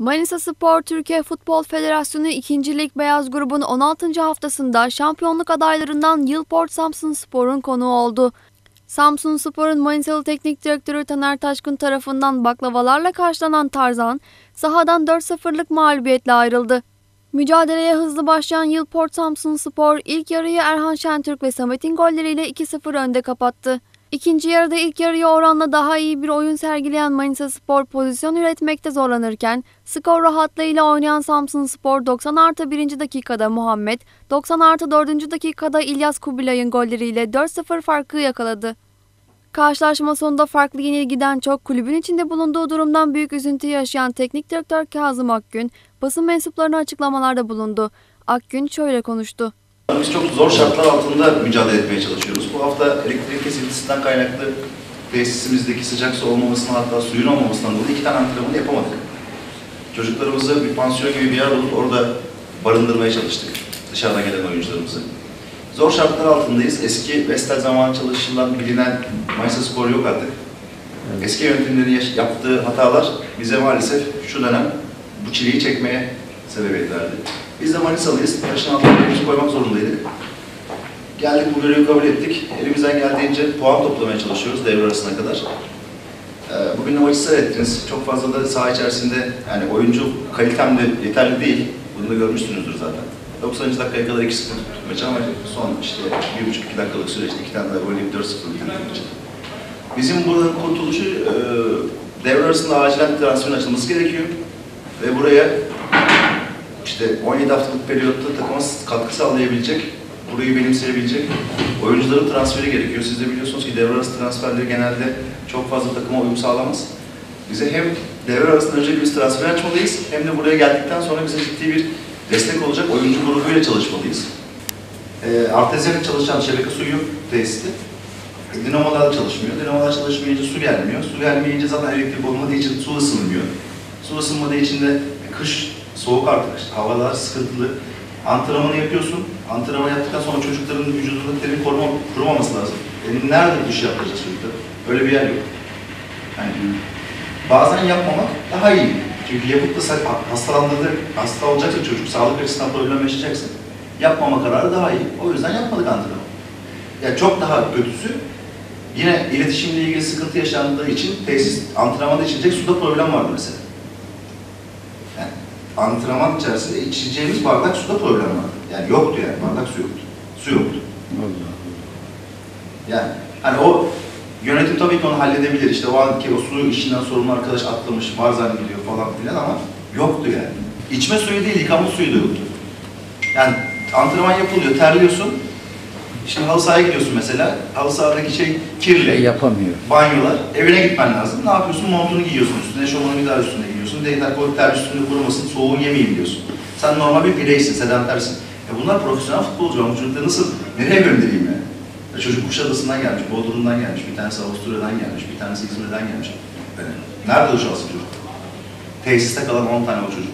Manisa Spor Türkiye Futbol Federasyonu 2. Lig Beyaz Grubun 16. haftasında şampiyonluk adaylarından Yılport Samsun Spor'un konuğu oldu. Samsun Spor'un Manisalı Teknik Direktörü Taner Taşkın tarafından baklavalarla karşılanan Tarzan, sahadan 4-0'lık mağlubiyetle ayrıldı. Mücadeleye hızlı başlayan Yılport Samsun Spor ilk yarıyı Erhan Şentürk ve Samet'in golleriyle 2-0 önde kapattı. İkinci yarıda ilk yarıya oranla daha iyi bir oyun sergileyen Manisa Spor pozisyon üretmekte zorlanırken skor rahatlığıyla oynayan Samsun Spor 90 artı 1. dakikada Muhammed, 90 artı 4. dakikada İlyas Kubilay'ın golleriyle 4-0 farkı yakaladı. Karşılaşma sonunda farklı yenilgiden çok kulübün içinde bulunduğu durumdan büyük üzüntü yaşayan teknik direktör Kazım Akgün basın mensuplarına açıklamalarda bulundu. Akgün şöyle konuştu. Biz çok zor şartlar altında mücadele etmeye çalışıyoruz. Bu hafta elektrik kesintisinden kaynaklı tesisimizdeki sıcak su olmamasından hatta suyun olmamasından dolayı iki tane antrenmanı yapamadık. Çocuklarımızı bir pansiyon gibi bir yer bulup orada barındırmaya çalıştık. Dışarıdan gelen oyuncularımızı. Zor şartlar altındayız. Eski Vestel zamanı çalışılan, bilinen Manisa Spor yok artık. Eski yönetimlerin yaptığı hatalar bize maalesef şu dönem bu çileyi çekmeye sebebiyet. Biz de Manisalıyız. Taşın altına elimizi koymak zorundaydık. Geldik bu görevi kabul ettik. Elimizden geldiğince puan toplamaya çalışıyoruz devre arasına kadar. Ee, Bugün de maçı seyrettiniz. Çok fazla da saha içerisinde yani oyuncu kalitem de yeterli değil. Bunu da görmüşsünüzdür zaten. 90. dakikaya kadar 2-0 tuttuk maçı ama son işte 1,5-2 dakikalık süreçte iki tane daha yiyip 4-0 bitirdik maçı. Bizim buranın kurtuluşu e, devre arasında acilen transferin açılması gerekiyor. Ve buraya işte 17 haftalık periyotta takıma katkı sağlayabilecek, burayı benimseyebilecek oyuncuların transferi gerekiyor. Siz de biliyorsunuz ki devre arası transferleri genelde çok fazla takıma uyum sağlamaz. Bize hem devre arasında önce biz transfer açmalıyız, hem de buraya geldikten sonra bize ciddi bir destek olacak oyuncu grubuyla çalışmalıyız. E, artezyenle çalışan şebeke suyu testi. Dinamolar çalışmıyor. Dinamolar çalışmayınca su gelmiyor. Su gelmeyince zaten elektrik olmadığı için su ısınmıyor. Su ısınmadığı için de kış soğuk artık, havalar sıkıntılı. Antrenmanı yapıyorsun. Antrenman yaptıktan sonra çocukların vücudunda terin koruma, kurumaması lazım. Yani nerede duş yaptıracağız çocuklar? Öyle bir yer yok. Yani bazen yapmamak daha iyi. Çünkü yapıp da sen hastalandığında, hasta olacaksa çocuk, sağlık açısından problem yaşayacaksa yapmama kararı daha iyi. O yüzden yapmadık antrenman. Yani çok daha kötüsü yine iletişimle ilgili sıkıntı yaşandığı için tesis antrenmanda içilecek suda problem vardı mesela. Antrenman içerisinde içeceğimiz bardak suda problem vardı. Yani yoktu yani bardak su yoktu. Su yoktu. Yani hani o yönetim tabii ki onu halledebilir. İşte o anki o su işinden sorumlu arkadaş atlamış, var zannediyor falan filan ama yoktu yani. İçme suyu değil, yıkama suyu da yoktu. Yani antrenman yapılıyor, terliyorsun. Şimdi halı sahaya gidiyorsun mesela. Halı sahadaki şey kirli. yapamıyor. Banyolar. Evine gitmen lazım. Ne yapıyorsun? Montunu giyiyorsun üstüne, şomanı bir daha üstüne giyiyorsun. Deyler koy ter üstünde kurumasın, soğuğun yemeyeyim diyorsun. Sen normal bir bireysin, sedentersin. E bunlar profesyonel futbolcu. Bu çocukları nasıl, nereye göndereyim yani? E çocuk Kuşadası'ndan gelmiş, Bodrum'dan gelmiş, bir tanesi Avusturya'dan gelmiş, bir tanesi İzmir'den gelmiş. Yani nerede duş alsın çocuk? Tesiste kalan 10 tane o çocuk.